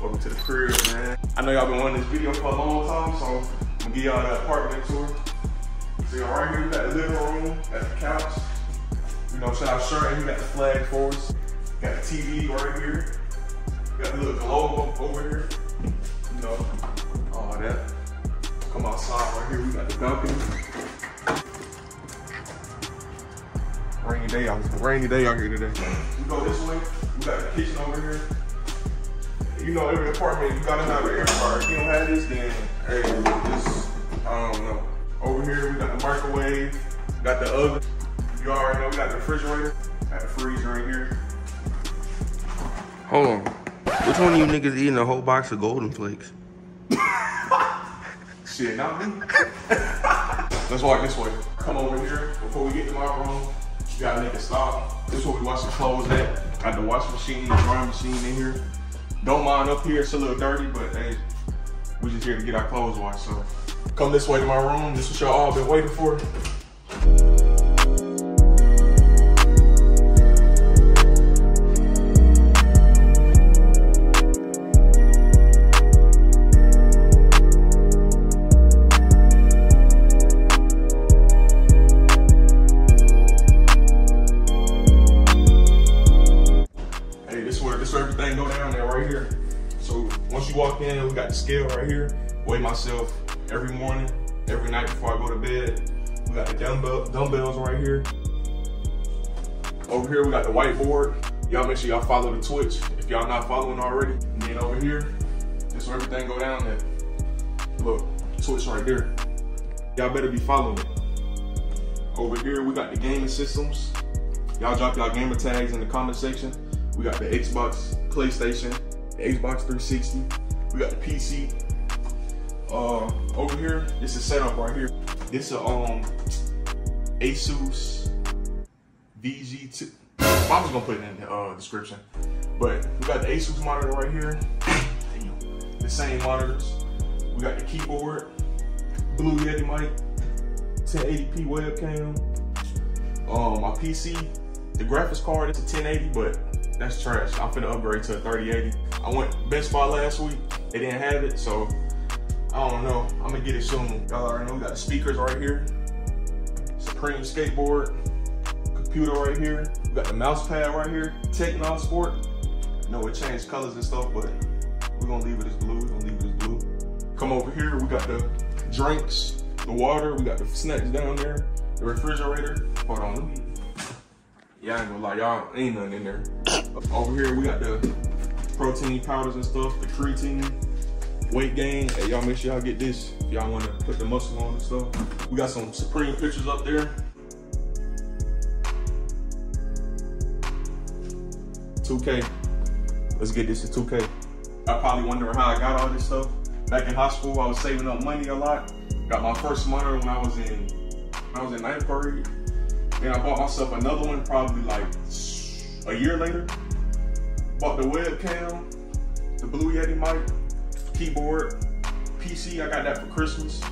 Welcome to the crib, man. I know y'all been wanting this video for a long time, so I'm gonna give y'all the apartment tour. So y'all right here, we got the living room, got the couch. You know, shout out Sherman, he got the flag for us. Got the TV right here. Got the little globe over here. You know, all that. Come outside right here, we got the balcony. Rainy day out, rainy day out here today. We go this way. We got the kitchen over here. You know, every apartment you gotta have an air fryer. If you don't have this, then hey, just I don't know. Over here we got the microwave, got the oven. You already know we got the refrigerator, got the freezer right here. Hold on. Which one of you niggas eating a whole box of golden flakes? Shit, not me. Let's walk this way. Come over here before we get to my room. You gotta make a stop. This is where we wash the clothes at. Got the washing machine, the drying machine in here. Don't mind up here, it's a little dirty, but hey, we just here to get our clothes washed. So come this way to my room. This is what y'all all been waiting for. Everything go down there right here. So once you walk in, we got the scale right here. Weigh myself every morning, every night before I go to bed. We got the dumbbell dumbbells right here. Over here we got the whiteboard. Y'all make sure y'all follow the Twitch if y'all not following already. And then over here, this where everything go down there. Look, Twitch right there. Y'all better be following it. Over here we got the gaming systems. Y'all drop y'all gamer tags in the comment section. We got the Xbox, PlayStation, Xbox 360. We got the PC. Uh, over here, this is setup right here. This is a um Asus VG2. I was gonna put it in the uh, description, but we got the Asus monitor right here. The same monitors. We got the keyboard, Blue Yeti mic, 1080p webcam. Um, my PC, the graphics card is a 1080, but that's trash. I'm finna upgrade to a 3080. I went Best Buy last week. They didn't have it, so I don't know. I'm gonna get it soon. Y'all already know we got the speakers right here. Supreme skateboard. Computer right here. We got the mouse pad right here. Techni Sport. You know it changed colors and stuff, but we're gonna leave it as blue. We're gonna leave it as blue. Come over here. We got the drinks, the water. We got the snacks down there. The refrigerator. Hold on. Me ain't gonna lie, y'all ain't nothing in there. Over here, we got the protein powders and stuff, the creatine, weight gain. Hey, y'all make sure y'all get this if y'all wanna put the muscle on and stuff. We got some Supreme pictures up there. 2K. Let's get this to 2K. I probably wondering how I got all this stuff. Back in high school, I was saving up money a lot. Got my first monitor when I was in when I was in ninth grade. Then I bought myself another one probably like a year later. Bought the webcam, the Blue Yeti mic, keyboard, PC, I got that for Christmas.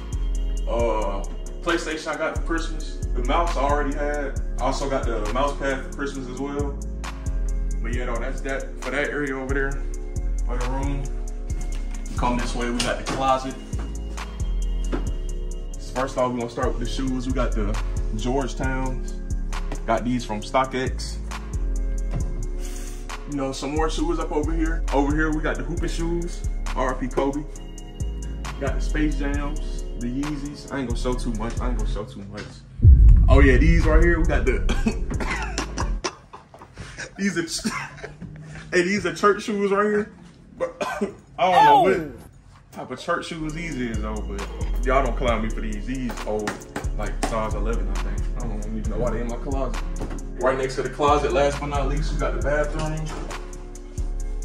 Uh, PlayStation I got for Christmas. The mouse I already had. I also got the mouse pad for Christmas as well. But yeah, though, that's that for that area over there. For the room. Come this way, we got the closet. First off, we're gonna start with the shoes. We got the Georgetowns. Got these from StockX. You know, some more shoes up over here. Over here, we got the hooping shoes. RP Kobe. Got the Space Jams, the Yeezys. I ain't gonna show too much. I ain't gonna show too much. Oh yeah, these right here, we got the. these are. hey, these are church shoes right here. But I don't know what oh. type of church shoes these is though, but y'all don't clown me for these. These old, like size 11, I think. I don't even know why they in my closet. Right next to the closet, last but not least, we got the bathroom.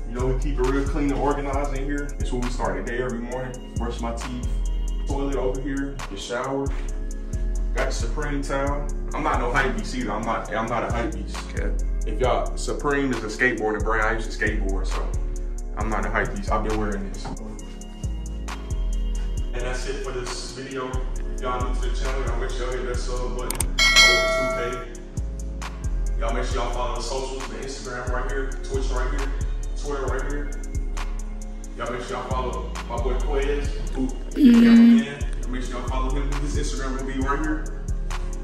You know, we keep it real clean and organized in here. It's where we start the day every morning. Brush my teeth. Toilet over here, the shower. Got the Supreme towel. I'm not no hype beast either. I'm not. I'm not a hype beast. Okay. If y'all, Supreme is a skateboarding brand. I used to skateboard, so I'm not a hype piece. I've been wearing this. And that's it for this video. Y'all new to the channel, y'all make sure y'all hit that sub button. Over 2K. Y'all make sure y'all follow the socials, the Instagram right here, Twitch right here, Twitter right here. Y'all make sure y'all follow my boy Quez, who cameraman. Mm-hmm. Y'all Make sure y'all follow him. His Instagram will be right here.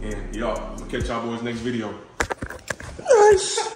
And y'all, I'm gonna catch y'all boys next video. Nice.